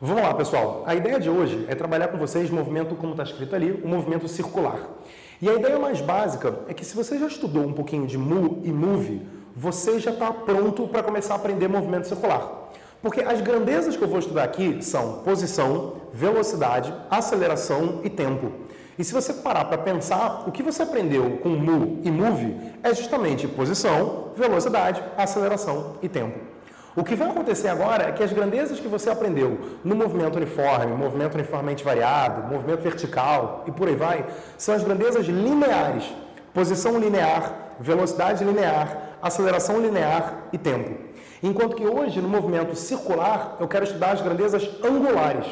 Vamos lá, pessoal. A ideia de hoje é trabalhar com vocês o movimento, como está escrito ali, o movimento circular. E a ideia mais básica é que se você já estudou um pouquinho de mu e move, você já está pronto para começar a aprender movimento circular. Porque as grandezas que eu vou estudar aqui são posição, velocidade, aceleração e tempo. E se você parar para pensar, o que você aprendeu com mu e move é justamente posição, velocidade, aceleração e tempo. O que vai acontecer agora é que as grandezas que você aprendeu no movimento uniforme, movimento uniformemente variado, movimento vertical e por aí vai, são as grandezas lineares. Posição linear, velocidade linear, aceleração linear e tempo. Enquanto que hoje, no movimento circular, eu quero estudar as grandezas angulares.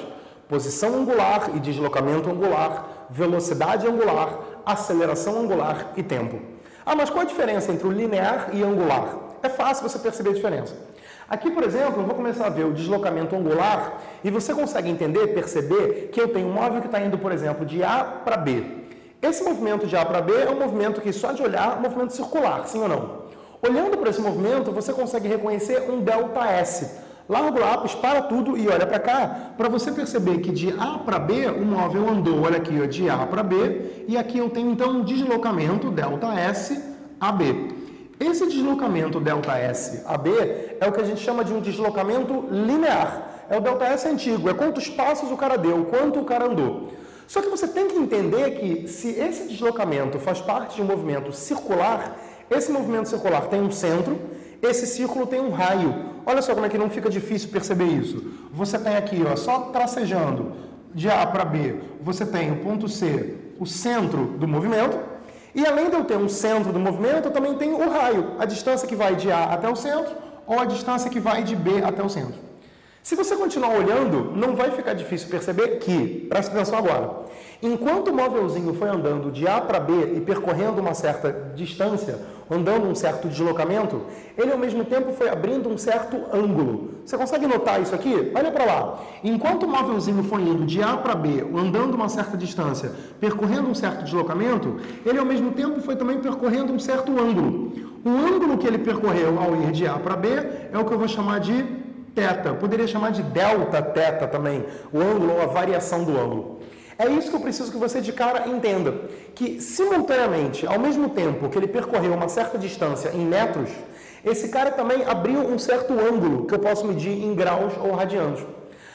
Posição angular e deslocamento angular, velocidade angular, aceleração angular e tempo. Ah, mas qual a diferença entre o linear e angular? É fácil você perceber a diferença. Aqui, por exemplo, eu vou começar a ver o deslocamento angular e você consegue entender, perceber que eu tenho um móvel que está indo, por exemplo, de A para B. Esse movimento de A para B é um movimento que, só de olhar, é um movimento circular, sim ou não? Olhando para esse movimento, você consegue reconhecer um ΔS. Larga o lápis, para tudo e olha para cá, para você perceber que de A para B, o móvel andou, olha aqui, de A para B, e aqui eu tenho então um deslocamento, ΔS, AB. Esse deslocamento ΔS AB é o que a gente chama de um deslocamento linear. É o ΔS antigo, é quantos passos o cara deu, quanto o cara andou. Só que você tem que entender que se esse deslocamento faz parte de um movimento circular, esse movimento circular tem um centro, esse círculo tem um raio. Olha só como é que não fica difícil perceber isso. Você tem aqui, ó, só tracejando de A para B, você tem o ponto C, o centro do movimento, e além de eu ter um centro do movimento, eu também tenho o raio, a distância que vai de A até o centro ou a distância que vai de B até o centro. Se você continuar olhando, não vai ficar difícil perceber que, presta atenção agora, enquanto o móvelzinho foi andando de A para B e percorrendo uma certa distância, andando um certo deslocamento, ele ao mesmo tempo foi abrindo um certo ângulo. Você consegue notar isso aqui? Olha para lá. Enquanto o móvelzinho foi indo de A para B, andando uma certa distância, percorrendo um certo deslocamento, ele ao mesmo tempo foi também percorrendo um certo ângulo. O ângulo que ele percorreu ao ir de A para B é o que eu vou chamar de teta. Poderia chamar de delta teta também, o ângulo ou a variação do ângulo. É isso que eu preciso que você de cara entenda, que simultaneamente, ao mesmo tempo que ele percorreu uma certa distância em metros, esse cara também abriu um certo ângulo que eu posso medir em graus ou radianos.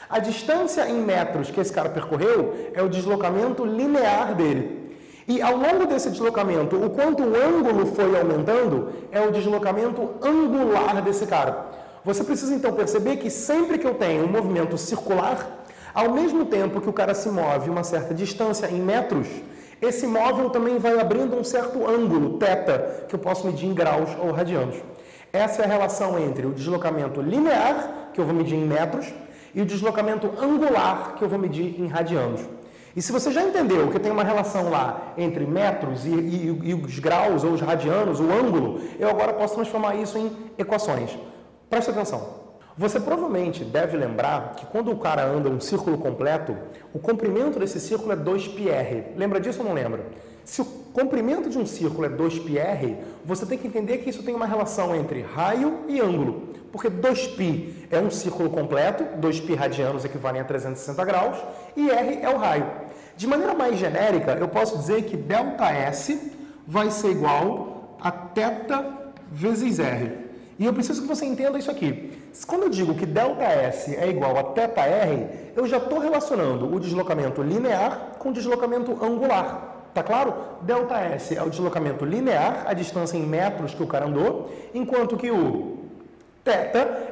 A distância em metros que esse cara percorreu é o deslocamento linear dele. E ao longo desse deslocamento, o quanto o ângulo foi aumentando é o deslocamento angular desse cara. Você precisa então perceber que sempre que eu tenho um movimento circular, ao mesmo tempo que o cara se move uma certa distância em metros, esse móvel também vai abrindo um certo ângulo, teta, que eu posso medir em graus ou radianos. Essa é a relação entre o deslocamento linear, que eu vou medir em metros, e o deslocamento angular, que eu vou medir em radianos. E se você já entendeu que tem uma relação lá entre metros e, e, e os graus ou os radianos, o ângulo, eu agora posso transformar isso em equações. Preste atenção. Você provavelmente deve lembrar que quando o cara anda um círculo completo, o comprimento desse círculo é 2πr. Lembra disso ou não lembra? Se o comprimento de um círculo é 2πr, você tem que entender que isso tem uma relação entre raio e ângulo. Porque 2π é um círculo completo, 2π radianos equivalem a 360 graus, e r é o raio. De maneira mais genérica, eu posso dizer que ΔS vai ser igual a θ vezes r. E eu preciso que você entenda isso aqui. Quando eu digo que ΔS é igual a θr, eu já estou relacionando o deslocamento linear com o deslocamento angular. Tá claro? ΔS é o deslocamento linear, a distância em metros que o cara andou, enquanto que o θ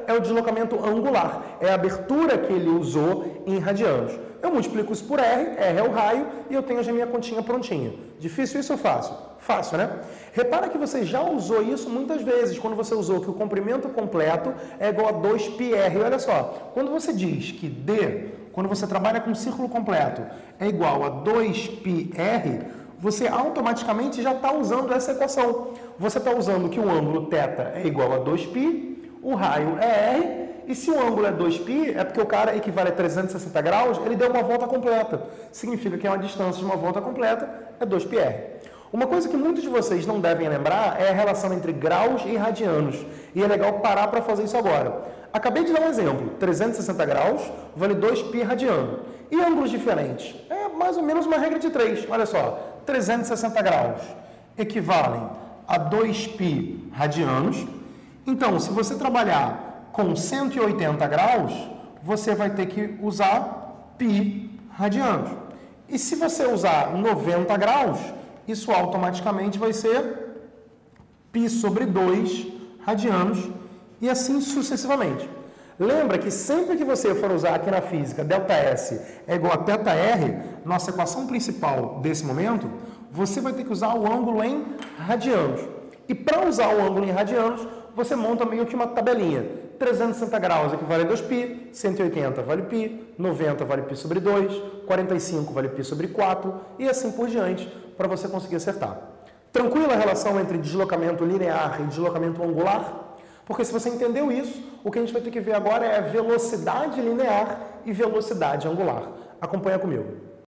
é o deslocamento angular, é a abertura que ele usou em radianos. Eu multiplico isso por R, R é o raio, e eu tenho já minha continha prontinha. Difícil isso ou fácil? Fácil, né? Repara que você já usou isso muitas vezes, quando você usou que o comprimento completo é igual a 2πr. Olha só, quando você diz que D, quando você trabalha com um círculo completo, é igual a 2πr, você automaticamente já está usando essa equação. Você está usando que o ângulo θ é igual a 2π, o raio é R, e se o ângulo é 2π, é porque o cara equivale a 360 graus, ele deu uma volta completa. Significa que é uma distância de uma volta completa, é 2πr. Uma coisa que muitos de vocês não devem lembrar é a relação entre graus e radianos. E é legal parar para fazer isso agora. acabei de dar um exemplo. 360 graus vale 2π radiano. E ângulos diferentes? É mais ou menos uma regra de 3. Olha só, 360 graus equivalem a 2π radianos. Então, se você trabalhar com 180 graus, você vai ter que usar π radianos. E se você usar 90 graus, isso automaticamente vai ser π sobre 2 radianos e assim sucessivamente. Lembra que sempre que você for usar aqui na física ΔS é igual a θr, nossa equação principal desse momento, você vai ter que usar o ângulo em radianos. E para usar o ângulo em radianos, você monta meio que uma tabelinha. 360 graus equivale a 2π, 180 vale π, 90 vale π sobre 2, 45 vale π sobre 4 e assim por diante, para você conseguir acertar. Tranquila a relação entre deslocamento linear e deslocamento angular? Porque se você entendeu isso, o que a gente vai ter que ver agora é velocidade linear e velocidade angular. Acompanha comigo.